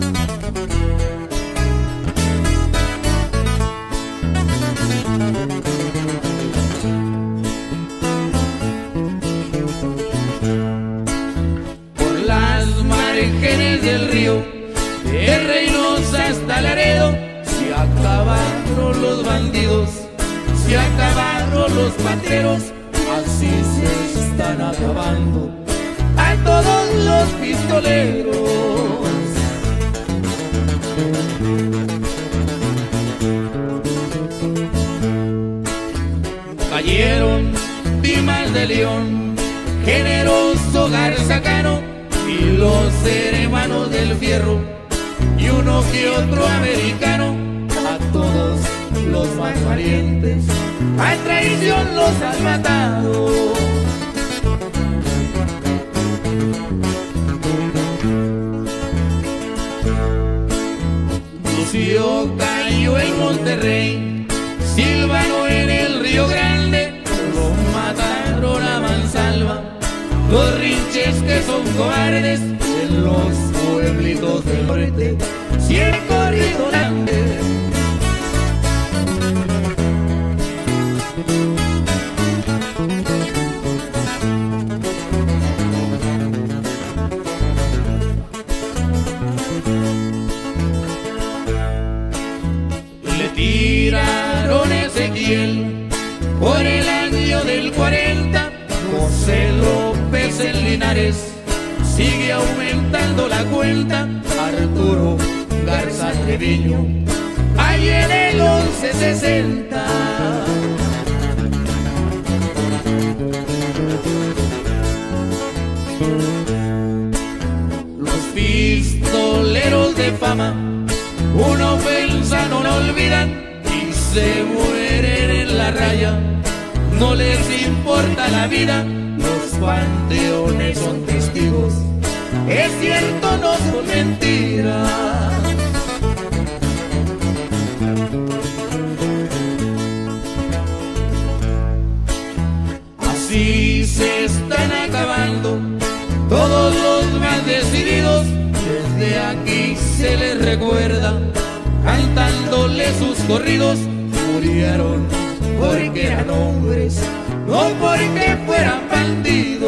Por León, generoso Garzacano y los hermanos del fierro y uno que otro americano, a todos los más valientes, a traición los han matado. Lucio cayó en Monterrey, Silvano en el Río Grande, Los rinches que son cobardes en los pueblitos del norte, si he corrido grande. Le tiraron Ezequiel por el Sigue aumentando la cuenta. Arturo Garza Treviño, ahí en el 1160. Los pistoleros de fama una ofensa no la olvidan y se mueren en la raya. No les importa la vida, panteones son testigos. Es cierto, no son mentiras. Así se están acabando todos los más decididos. Desde aquí se les recuerda, cantándole sus corridos. Murieron porque eran hombres, no porque fueran bandidos.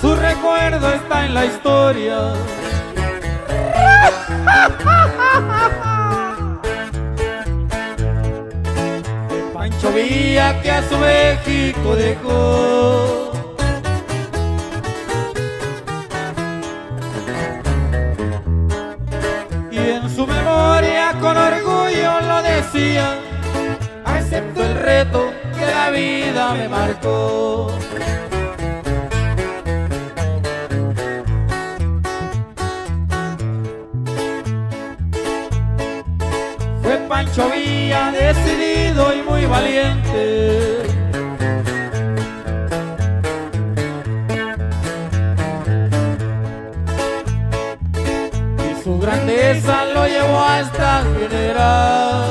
Su recuerdo está en la historia. Pancho Villa que a su México dejó. Y en su memoria con orgullo lo decía, acepto el reto que la vida me marcó. Grandeza lo llevó hasta general.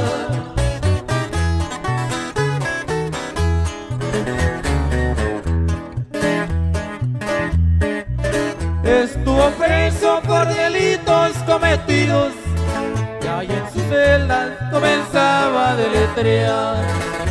Estuvo preso por delitos cometidos y ahí en su celda comenzaba a deletrear.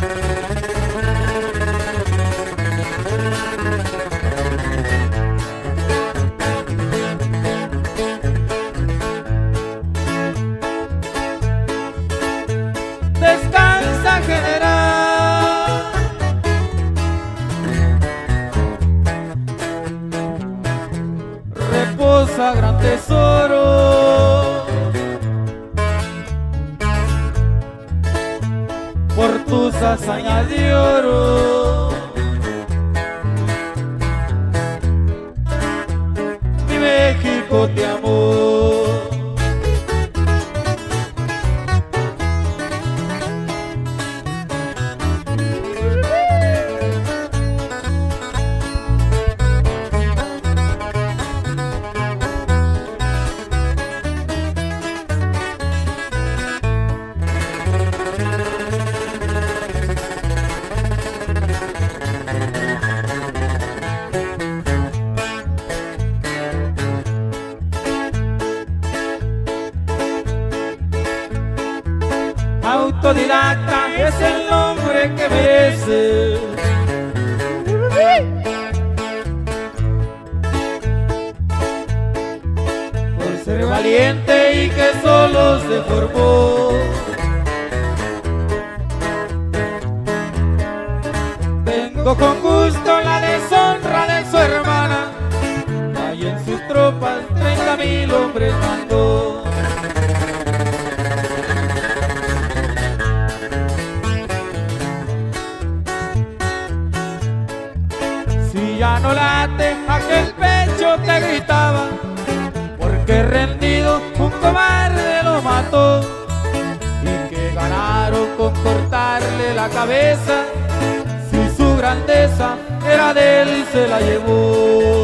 Autodidacta es el nombre que merece. Por ser valiente y que solo se formó. Vengo con gusto la deshonra de su hermana. Hay en sus tropas treinta mil hombres mandó. La cabeza, si su grandeza era de él se la llevó.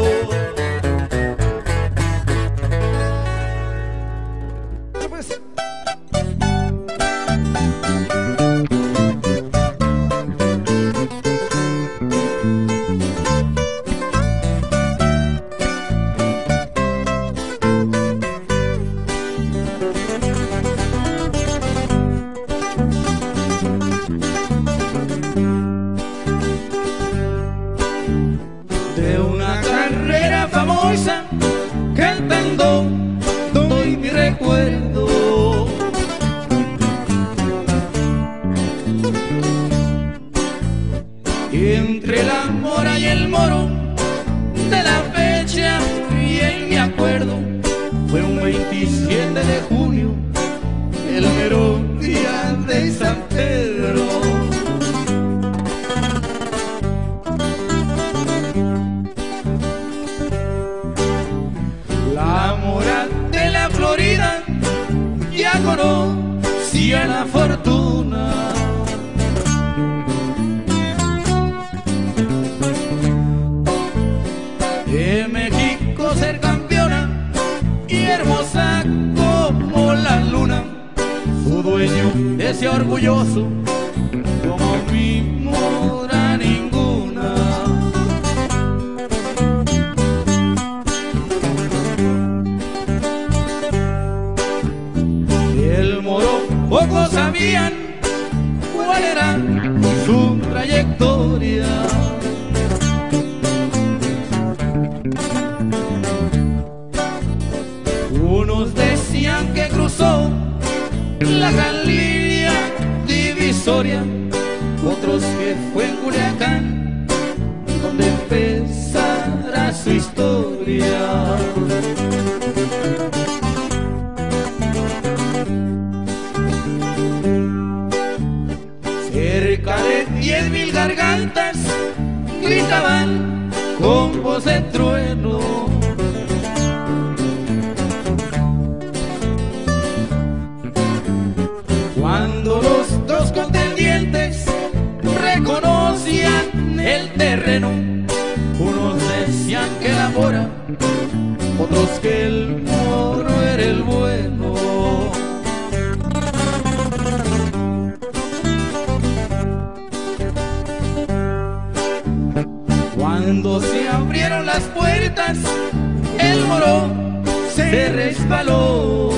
Orgulloso gargantas gritaban con voz de trueno. Cuando los dos contendientes reconocían el terreno, unos decían que la mora, otros que el Cuando se abrieron las puertas, el moro se resbaló.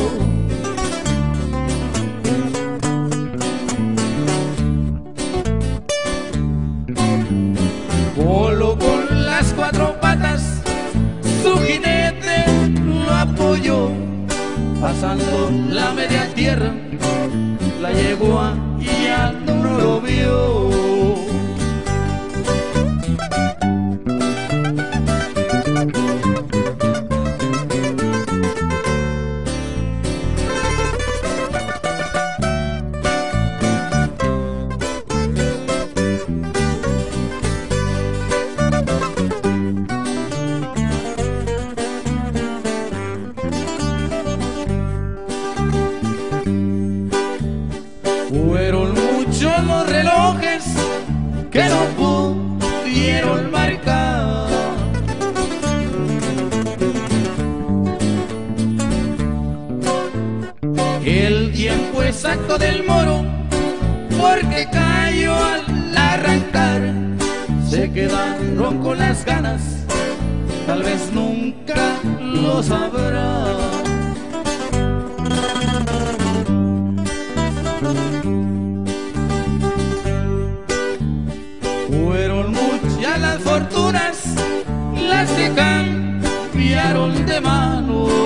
Voló con las cuatro patas, su jinete lo apoyó, pasando la media tierra, la yegua ya no lo vio. Del moro, porque cayó al arrancar, se quedaron con las ganas, tal vez nunca lo sabrán. Fueron muchas las fortunas, las que cambiaron de manos.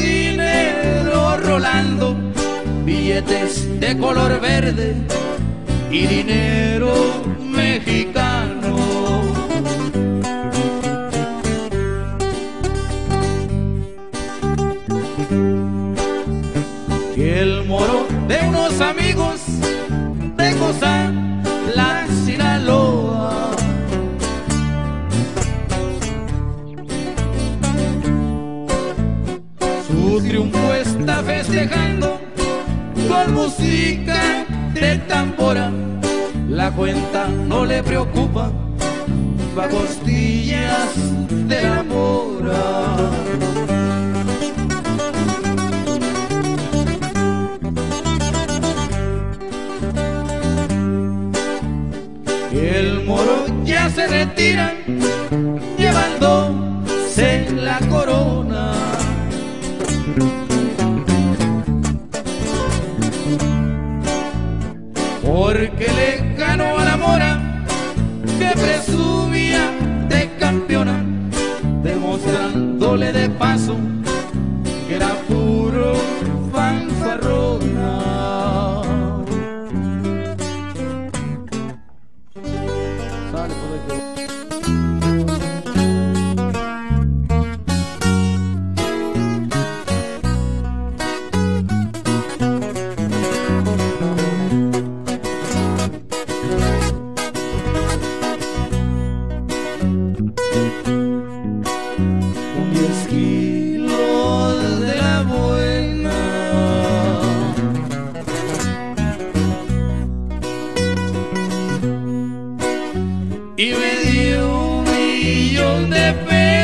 Dinero rolando, billetes de color verde y dinero mexicano. El moro de unos amigos música de tambora. La cuenta no le preocupa, va costillas de la mora. El moro ya se retira llevándose la corona. Porque le y me dio un millón de pesos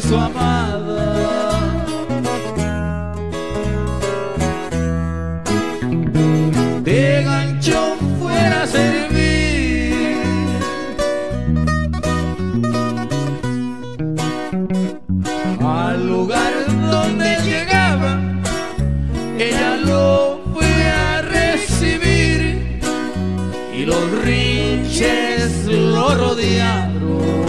su amada de gancho fuera a servir. Al lugar donde llegaba, ella lo fue a recibir y los rinches lo rodearon.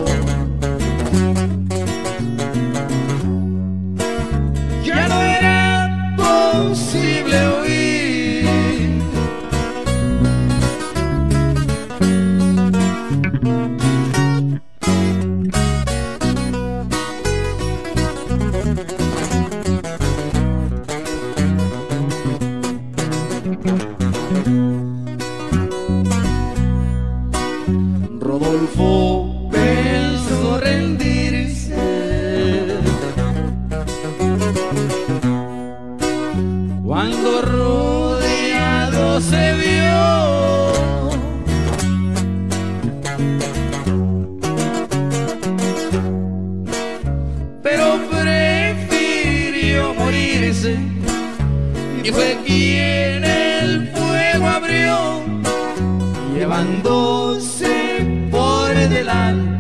Rodolfo abrió llevándose por delante